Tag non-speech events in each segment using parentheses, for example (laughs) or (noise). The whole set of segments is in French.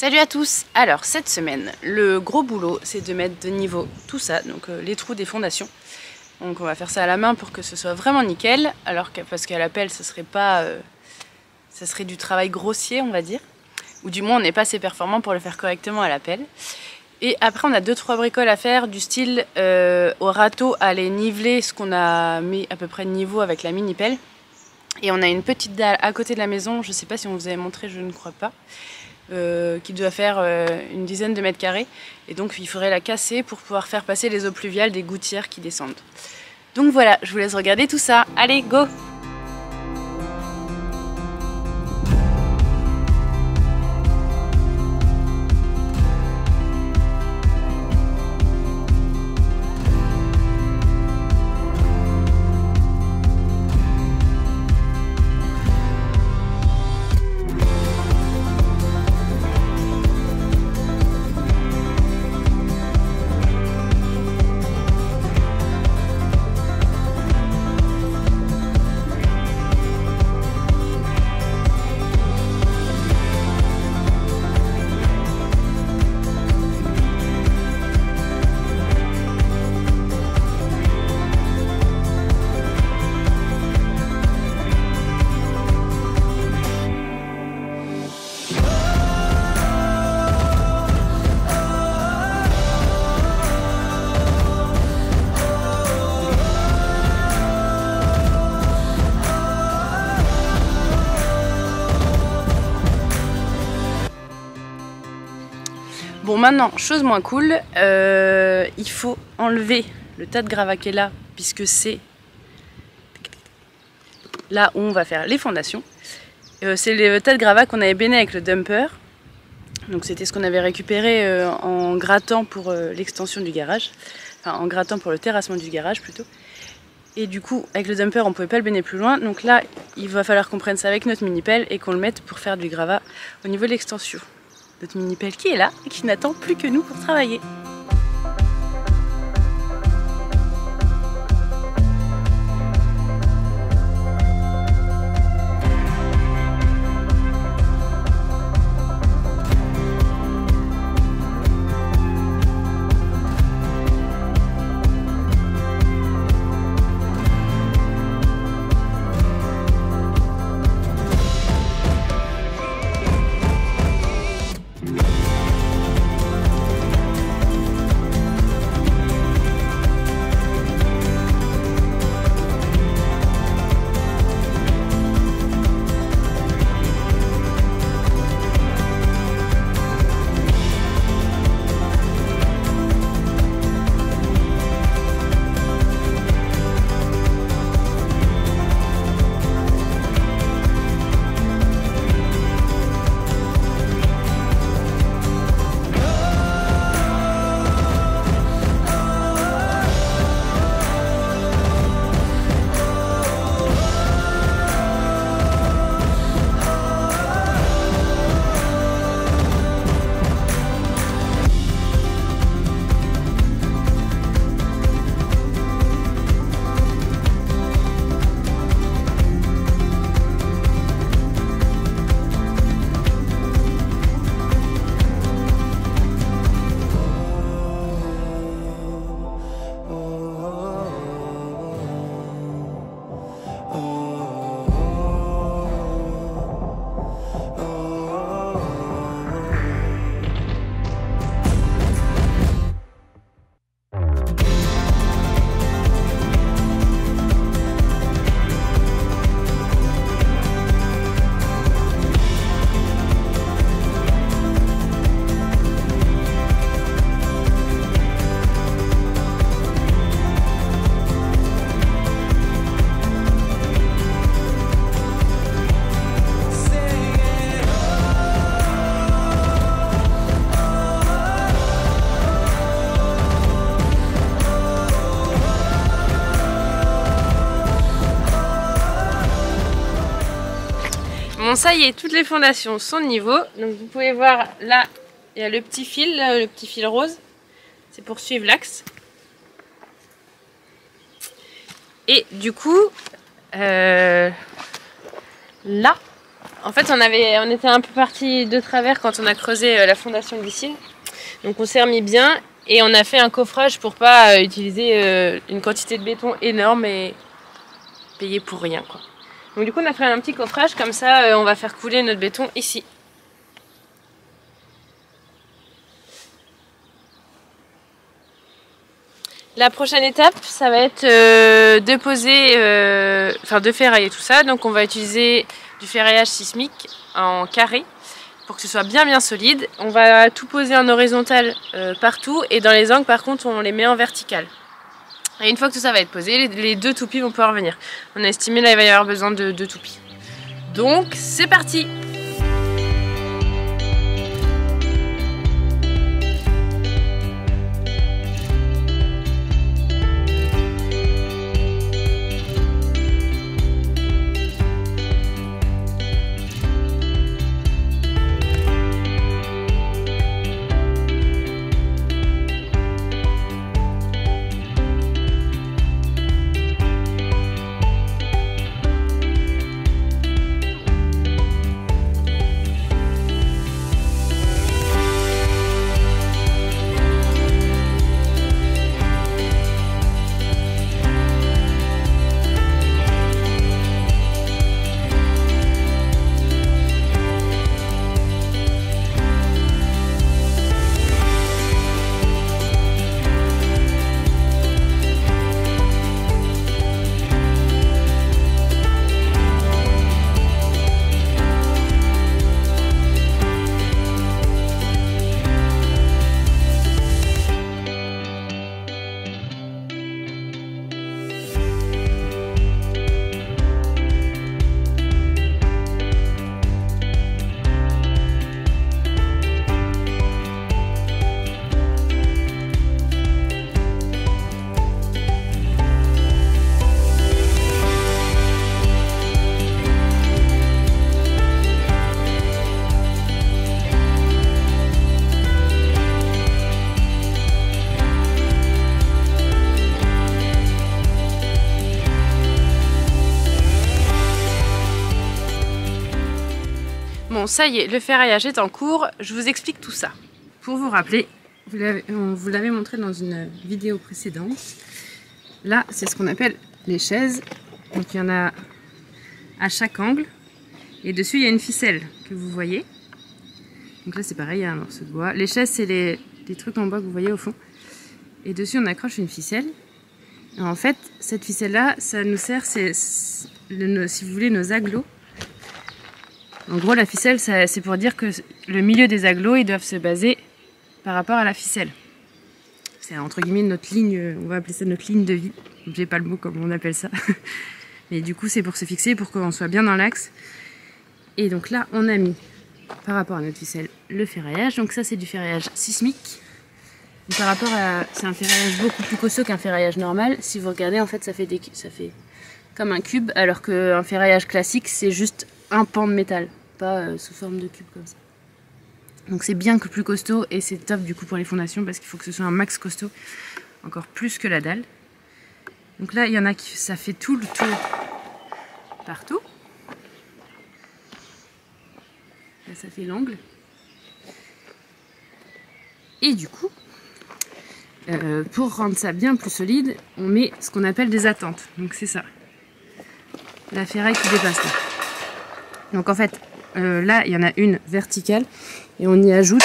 Salut à tous Alors cette semaine, le gros boulot c'est de mettre de niveau tout ça, donc euh, les trous des fondations. Donc on va faire ça à la main pour que ce soit vraiment nickel, alors que, parce qu'à la pelle ce serait pas... Euh, ça serait du travail grossier on va dire. Ou du moins on n'est pas assez performant pour le faire correctement à la pelle. Et après on a deux trois bricoles à faire du style euh, au râteau aller niveler ce qu'on a mis à peu près de niveau avec la mini pelle. Et on a une petite dalle à côté de la maison, je sais pas si on vous avait montré, je ne crois pas. Euh, qui doit faire euh, une dizaine de mètres carrés. Et donc il faudrait la casser pour pouvoir faire passer les eaux pluviales des gouttières qui descendent. Donc voilà, je vous laisse regarder tout ça. Allez, go maintenant, chose moins cool, euh, il faut enlever le tas de gravats qui est là, puisque c'est là où on va faire les fondations. Euh, c'est le tas de gravats qu'on avait béné avec le dumper. Donc c'était ce qu'on avait récupéré euh, en grattant pour l'extension du garage. Enfin en grattant pour le terrassement du garage plutôt. Et du coup, avec le dumper, on pouvait pas le béner plus loin. Donc là, il va falloir qu'on prenne ça avec notre mini-pelle et qu'on le mette pour faire du gravat au niveau de l'extension notre mini-pelle qui est là et qui n'attend plus que nous pour travailler. Bon ça y est, toutes les fondations sont niveau. Donc vous pouvez voir là, il y a le petit fil, le petit fil rose. C'est pour suivre l'axe. Et du coup, euh, là, En fait, on, avait, on était un peu parti de travers quand on a creusé euh, la fondation de l'ici. Donc on s'est remis bien et on a fait un coffrage pour pas euh, utiliser une quantité de béton énorme et payer pour rien. Quoi. Donc du coup, on a fait un petit coffrage comme ça, on va faire couler notre béton ici. La prochaine étape, ça va être de poser, enfin de ferrailler tout ça. Donc on va utiliser du ferraillage sismique en carré pour que ce soit bien bien solide. On va tout poser en horizontal euh, partout et dans les angles par contre on les met en vertical. Et une fois que tout ça va être posé, les, deux toupies vont pouvoir venir. On a estimé là il va y avoir besoin de deux toupies. Donc c'est parti ça y est, le ferraillage est en cours. Je vous explique tout ça. Pour vous rappeler, on vous l'avait montré dans une vidéo précédente. Là, c'est ce qu'on appelle les chaises. Donc il y en a à chaque angle. Et dessus, il y a une ficelle que vous voyez. Donc là, c'est pareil, il y a un morceau de bois. Les chaises, c'est les, trucs en bois que vous voyez au fond. Et dessus, on accroche une ficelle. en fait, cette ficelle-là, ça nous sert, c'est, si vous voulez, nos aglos en gros, la ficelle, c'est pour dire que le milieu des aglos, ils doivent se baser par rapport à la ficelle. C'est entre guillemets notre ligne, on va appeler ça notre ligne de vie. J'ai pas le mot comme on appelle ça. (laughs) Mais du coup, c'est pour se fixer, pour qu'on soit bien dans l'axe. Et donc là, on a mis, par rapport à notre ficelle, le ferraillage. Donc ça, c'est du ferraillage sismique. par rapport à... C'est un ferraillage beaucoup plus costaud qu'un ferraillage normal. Si vous regardez, en fait, ça fait, des... ça fait comme un cube, alors qu'un ferraillage classique, c'est juste un pan de métal pas euh, sous forme de cube comme ça. Donc c'est bien que plus costaud et c'est top du coup pour les fondations parce qu'il faut que ce soit un max costaud, encore plus que la dalle. Donc là il y en a qui ça fait tout le tour partout. Là ça fait l'angle. Et du coup, euh, pour rendre ça bien plus solide, on met ce qu'on appelle des attentes. Donc c'est ça. La ferraille qui dépasse. Donc en fait, euh, là, il y en a une verticale et on y ajoute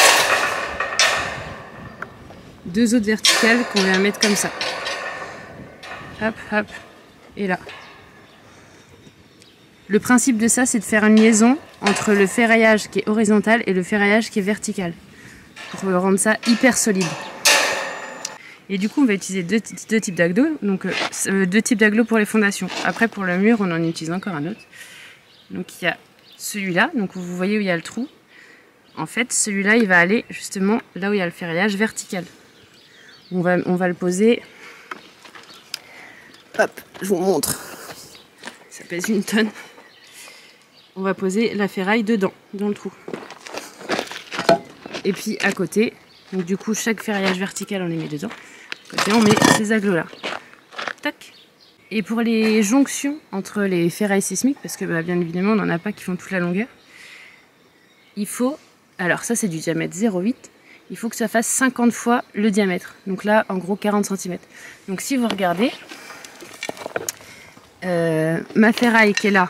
deux autres verticales qu'on va mettre comme ça. Hop, hop, et là. Le principe de ça, c'est de faire une liaison entre le ferraillage qui est horizontal et le ferraillage qui est vertical. Pour rendre ça hyper solide. Et du coup, on va utiliser deux, types d'aglo. Donc, euh, deux types d'aglo pour les fondations. Après, pour le mur, on en utilise encore un autre. Donc, il y a celui-là, donc vous voyez où il y a le trou, en fait celui-là il va aller justement là où il y a le ferraillage vertical. On va, on va le poser, hop, je vous montre, ça pèse une tonne. On va poser la ferraille dedans, dans le trou. Et puis à côté, donc du coup chaque ferraillage vertical on les met dedans. On met ces aglos là. Tac et pour les jonctions entre les ferrailles sismiques, parce que bah, bien évidemment on n'en a pas qui font toute la longueur, il faut, alors ça c'est du diamètre 0,8, il faut que ça fasse 50 fois le diamètre. Donc là, en gros, 40 cm. Donc si vous regardez, euh, ma ferraille qui est là,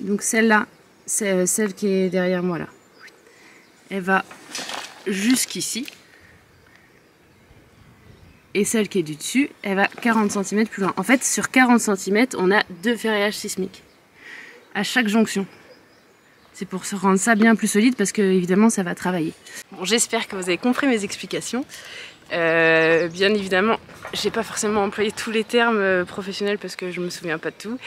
donc celle-là, c'est celle qui est derrière moi là, elle va jusqu'ici. Et celle qui est du dessus, elle va 40 cm plus loin. En fait, sur 40 cm, on a deux ferraillages sismiques à chaque jonction. C'est pour se rendre ça bien plus solide parce que évidemment ça va travailler. Bon, j'espère que vous avez compris mes explications. Euh, bien évidemment, j'ai pas forcément employé tous les termes euh, professionnels parce que je me souviens pas de tout.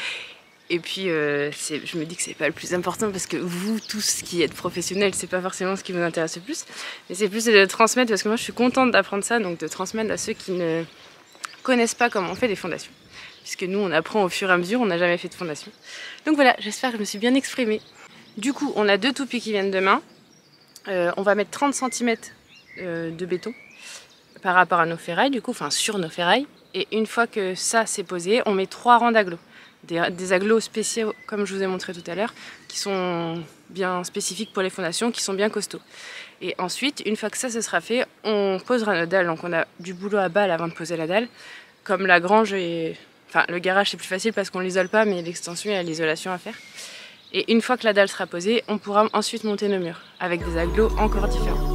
Et puis, euh, je me dis que c'est pas le plus important parce que vous, tous qui êtes professionnels, c'est pas forcément ce qui vous intéresse le plus. Mais c'est plus de transmettre parce que moi, je suis contente d'apprendre ça, donc de transmettre à ceux qui ne connaissent pas comment on fait des fondations. Puisque nous, on apprend au fur et à mesure, on n'a jamais fait de fondation. Donc voilà, j'espère que je me suis bien exprimée. Du coup, on a deux toupies qui viennent demain. Euh, on va mettre 30 cm euh, de béton par rapport à nos ferrailles, du coup, enfin sur nos ferrailles. Et une fois que ça c'est posé, on met trois rangs d'agglos. Des, des spéciaux, comme je vous ai montré tout à l'heure, qui sont bien spécifiques pour les fondations, qui sont bien costauds. Et ensuite, une fois que ça se sera fait, on posera notre dalle. Donc on a du boulot à balle avant de poser la dalle. Comme la grange et... Enfin, le garage c'est plus facile parce qu'on l'isole pas, mais l'extension, il y a l'isolation à faire. Et une fois que la dalle sera posée, on pourra ensuite monter nos murs avec des aglos encore différents.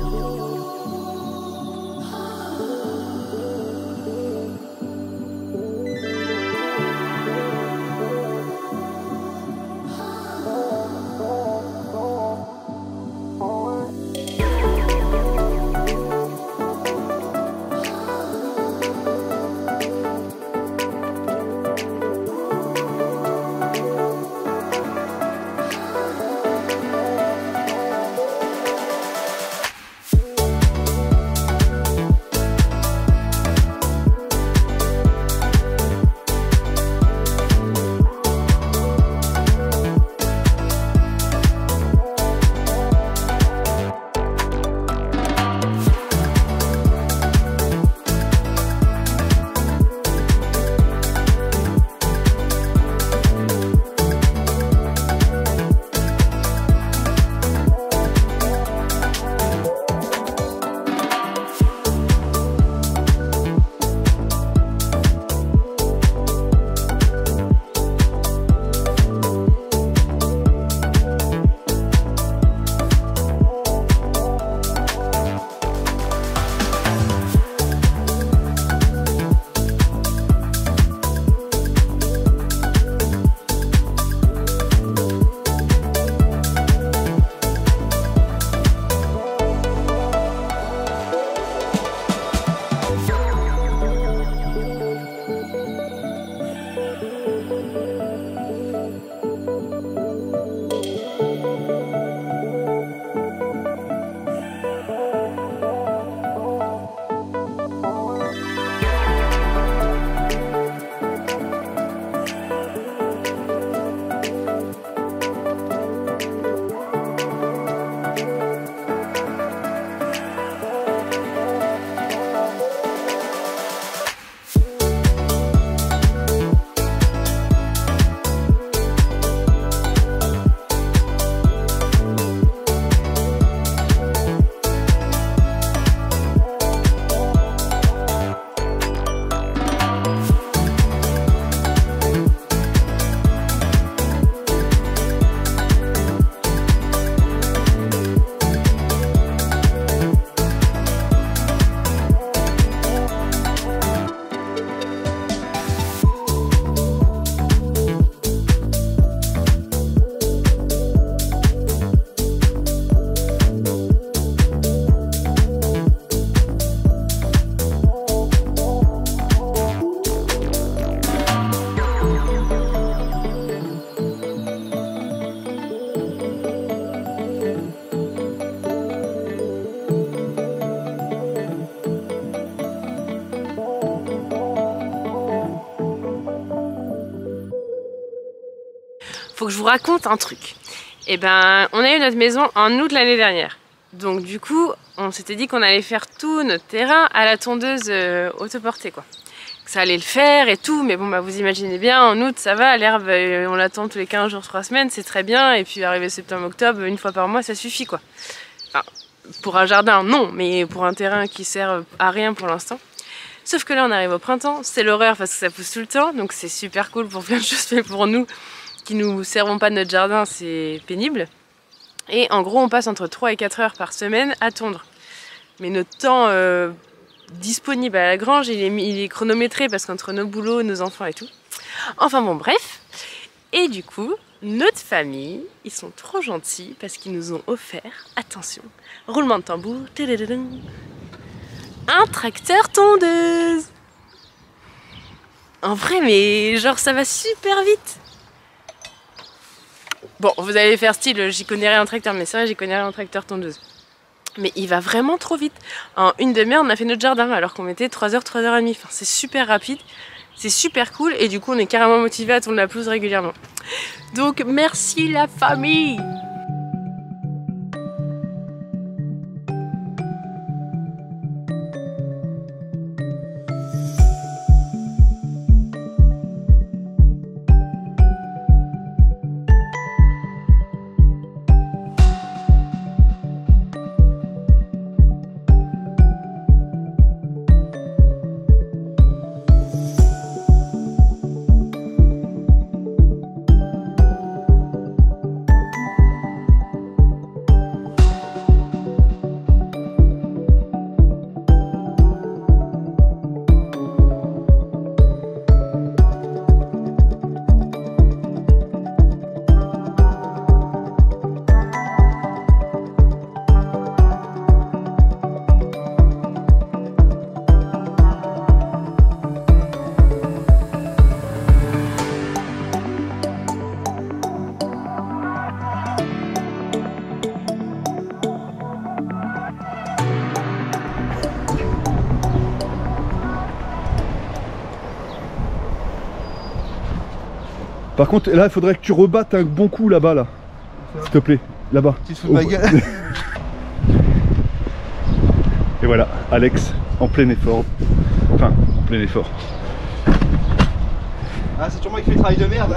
Vous raconte un truc. Et eh ben, on a eu notre maison en août l'année dernière. Donc du coup, on s'était dit qu'on allait faire tout notre terrain à la tondeuse euh, autoportée quoi. ça allait le faire et tout, mais bon, bah, vous imaginez bien, en août, ça va, l'herbe, euh, on l'attend tous les 15 jours, 3 semaines, c'est très bien, et puis arrivé septembre-octobre, une fois par mois, ça suffit, quoi. pour un jardin, non, mais pour un terrain qui sert à rien pour l'instant. Sauf que là, on arrive au printemps, c'est l'horreur parce que ça pousse tout le temps, donc c'est super cool pour plein de choses, mais pour nous, qui nous servons pas de notre jardin, c'est pénible. Et en gros, on passe entre 3 et 4 heures par semaine à tondre. Mais notre temps euh, disponible à la grange, il est, il est chronométré parce qu'entre nos boulots, nos enfants et tout. Enfin bon, bref. Et du coup, notre famille, ils sont trop gentils parce qu'ils nous ont offert, attention, roulement de tambour, un tracteur tondeuse. En vrai, mais genre ça va super vite. Bon, vous allez faire style, j'y connais rien en tracteur, mais c'est vrai, j'y connais rien en tracteur tondeuse. Mais il va vraiment trop vite. En une demi-heure, on a fait notre jardin alors qu'on mettait 3h, 3h30. Enfin, c'est super rapide, c'est super cool et du coup, on est carrément motivé à tourner la pelouse régulièrement. Donc, merci la famille Par contre, là, il faudrait que tu rebattes un bon coup là-bas, là. S'il te plaît, là-bas. Tu te fous de ma gueule (laughs) Et voilà, Alex en plein effort. Enfin, en plein effort. Ah, c'est toujours moi qui fais le travail de merde (laughs)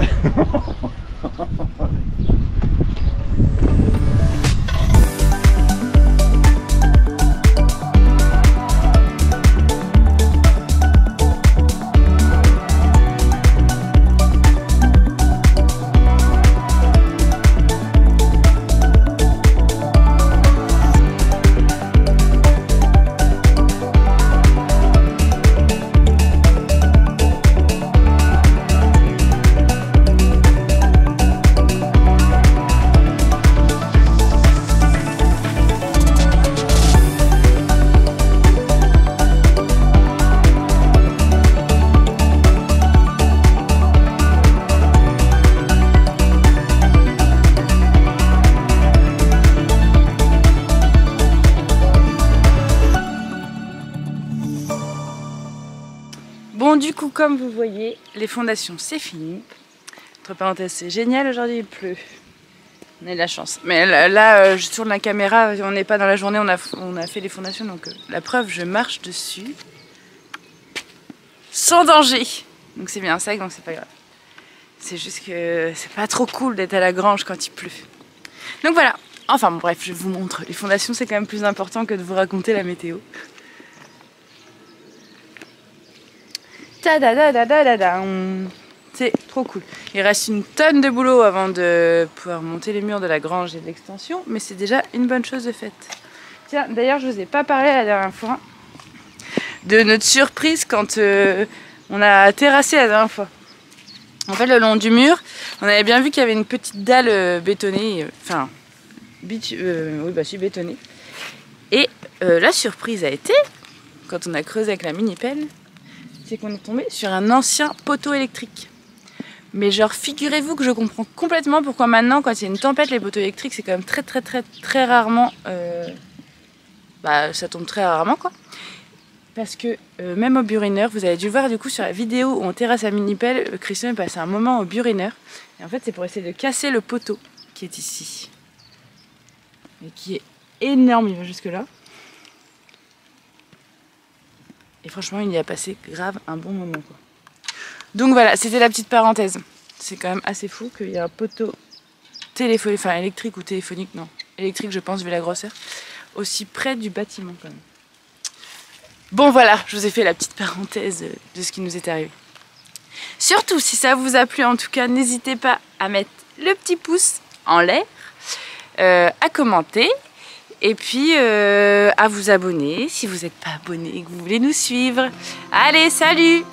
comme vous voyez, les fondations, c'est fini. Entre parenthèses, c'est génial, aujourd'hui il pleut. On a de la chance. Mais là, euh, je tourne la caméra, on n'est pas dans la journée, on a, fait les fondations, donc euh, la preuve, je marche dessus. Sans danger Donc c'est bien sec, donc c'est pas grave. C'est juste que c'est pas trop cool d'être à la grange quand il pleut. Donc voilà. Enfin bref, je vous montre. Les fondations, c'est quand même plus important que de vous raconter la météo. C'est trop cool. Il reste une tonne de boulot avant de pouvoir monter les murs de la grange et de l'extension, mais c'est déjà une bonne chose de faite. Tiens, d'ailleurs, je vous ai pas parlé la dernière fois de notre surprise quand euh, on a terrassé la dernière fois. En fait, le long du mur, on avait bien vu qu'il y avait une petite dalle euh, bétonnée, euh, enfin, oui, bah, si, bétonnée. Et la surprise a été, quand on a creusé avec la mini-pelle, c'est qu'on est tombé sur un ancien poteau électrique. Mais genre, figurez-vous que je comprends complètement pourquoi maintenant, quand il y a une tempête, les poteaux électriques, c'est quand même très très très très rarement... Euh, bah, ça tombe très rarement, quoi. Parce que euh, même au burineur, vous avez dû voir du coup sur la vidéo où on terrasse à mini-pelle, euh, Christian est passé un moment au burineur. Et en fait, c'est pour essayer de casser le poteau qui est ici. Et qui est énorme, il va jusque là. Et franchement, il y a passé grave un bon moment. Donc voilà, c'était la petite parenthèse. C'est quand même assez fou qu'il y ait un poteau téléphonique, enfin électrique ou téléphonique, non, électrique je pense vu la grosseur, aussi près du bâtiment quand même. Bon voilà, je vous ai fait la petite parenthèse de ce qui nous est arrivé. Surtout, si ça vous a plu en tout cas, n'hésitez pas à mettre le petit pouce en l'air, euh, à commenter et puis euh, à vous abonner si vous n'êtes pas abonné et que vous voulez nous suivre. Allez, salut